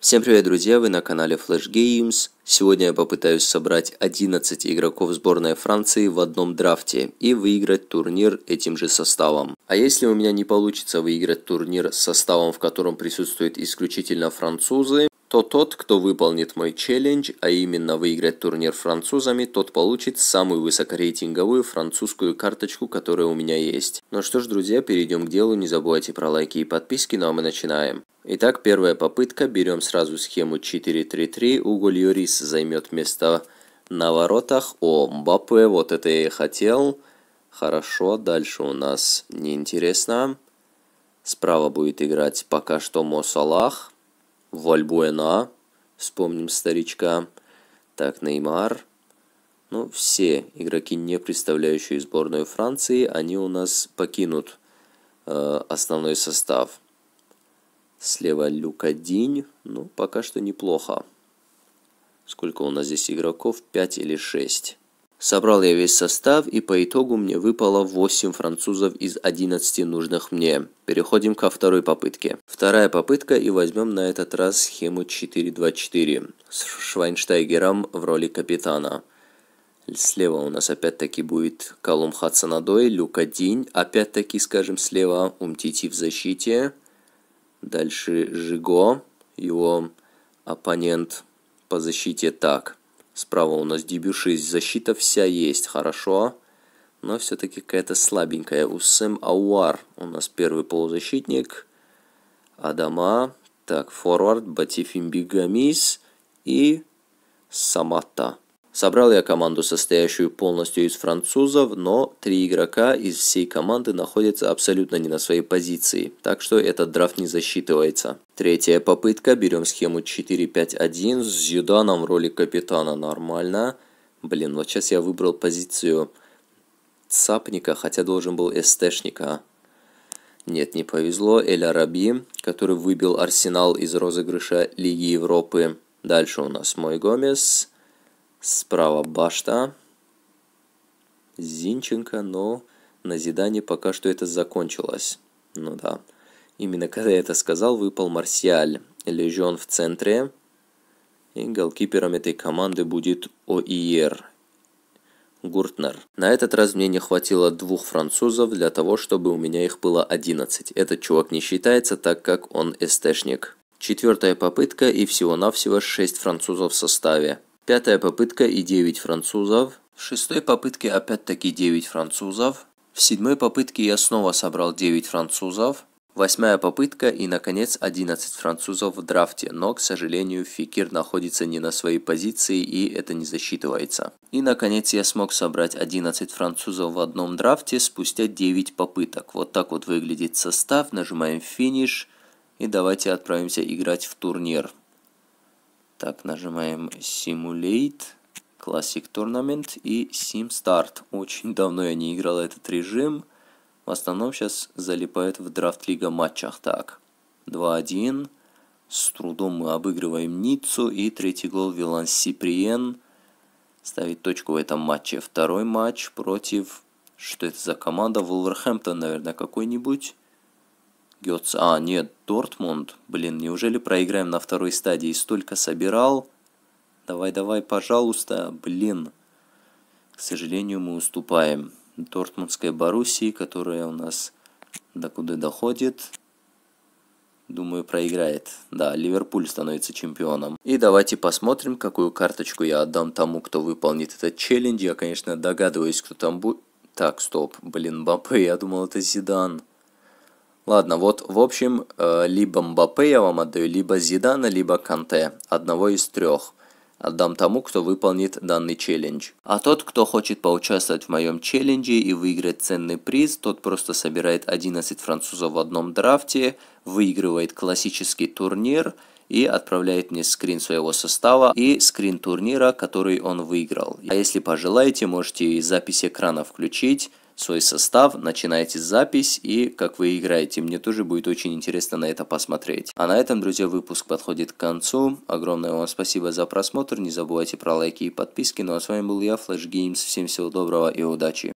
Всем привет, друзья! Вы на канале Flash Games. Сегодня я попытаюсь собрать 11 игроков сборной Франции в одном драфте и выиграть турнир этим же составом. А если у меня не получится выиграть турнир с составом, в котором присутствуют исключительно французы, то тот, кто выполнит мой челлендж, а именно выиграть турнир французами, тот получит самую высокорейтинговую французскую карточку, которая у меня есть. Ну что ж, друзья, перейдем к делу, не забывайте про лайки и подписки, ну а мы начинаем. Итак, первая попытка, берем сразу схему 4-3-3, уголь Юрис займет место на воротах. О, Мбаппе, вот это я и хотел. Хорошо, дальше у нас неинтересно. Справа будет играть пока что Мо Салах. Вальбуэна, вспомним старичка. Так, Неймар. Ну, все игроки, не представляющие сборную Франции, они у нас покинут э, основной состав. Слева Люка. Ну, пока что неплохо. Сколько у нас здесь игроков? 5 или 6. Собрал я весь состав, и по итогу мне выпало 8 французов из 11 нужных мне. Переходим ко второй попытке. Вторая попытка, и возьмем на этот раз схему 4-2-4 с Швайнштайгером в роли капитана. Слева у нас опять-таки будет Колум Хацанадой, Люка Динь. Опять-таки, скажем, слева Умтити в защите. Дальше Жиго, его оппонент по защите так. Справа у нас дебюши, защита вся есть, хорошо. Но все-таки какая-то слабенькая. Усем Ауар у нас первый полузащитник. Адама. Так, форвард, Батифим Бигамис и Самата. Собрал я команду, состоящую полностью из французов, но три игрока из всей команды находятся абсолютно не на своей позиции, так что этот драфт не засчитывается. Третья попытка, берем схему 4-5-1 с Зюданом в роли капитана, нормально. Блин, вот сейчас я выбрал позицию цапника, хотя должен был СТшника. Нет, не повезло. Эль Араби, который выбил Арсенал из розыгрыша Лиги Европы. Дальше у нас Мой Гомес. Справа башта. Зинченко, но на Зидане пока что это закончилось. Ну да. Именно когда я это сказал, выпал Марсиаль. Лежон в центре. И голкипером этой команды будет ОИР. Гуртнер. На этот раз мне не хватило двух французов для того, чтобы у меня их было 11. Этот чувак не считается, так как он СТшник. Четвертая попытка и всего-навсего 6 французов в составе. Пятая попытка и 9 французов. В шестой попытке опять-таки 9 французов. В седьмой попытке я снова собрал 9 французов. Восьмая попытка и, наконец, 11 французов в драфте, но, к сожалению, Фикир находится не на своей позиции и это не засчитывается. И, наконец, я смог собрать 11 французов в одном драфте спустя 9 попыток. Вот так вот выглядит состав, нажимаем финиш и давайте отправимся играть в турнир. Так, нажимаем Simulate, Classic Tournament и Sim Start. Очень давно я не играл этот режим. В основном сейчас залипает в драфт лига матчах. Так, 2-1. С трудом мы обыгрываем Ниццу. И третий гол Вилан Сиприен. Ставит точку в этом матче. Второй матч против... Что это за команда? Вулверхэмптон, наверное, какой-нибудь. Гетц. А, нет, Дортмунд. Блин, неужели проиграем на второй стадии? Столько собирал. Давай, давай, пожалуйста. Блин. К сожалению, мы уступаем. Дортмундской Боруссии, которая у нас до куда доходит. Думаю, проиграет. Да, Ливерпуль становится чемпионом. И давайте посмотрим, какую карточку я отдам тому, кто выполнит этот челлендж. Я, конечно, догадываюсь, кто там будет. Так, стоп. Блин, Бапе, я думал, это Зидан. Ладно, вот, в общем, э, либо Мбаппе я вам отдаю, либо Зидана, либо Канте. Одного из трех. Отдам тому, кто выполнит данный челлендж. А тот, кто хочет поучаствовать в моем челлендже и выиграть ценный приз, тот просто собирает 11 французов в одном драфте, выигрывает классический турнир и отправляет мне скрин своего состава и скрин турнира, который он выиграл. А если пожелаете, можете запись экрана включить свой состав, начинаете запись и как вы играете. Мне тоже будет очень интересно на это посмотреть. А на этом, друзья, выпуск подходит к концу. Огромное вам спасибо за просмотр. Не забывайте про лайки и подписки. Ну а с вами был я, Flash Games. Всем всего доброго и удачи.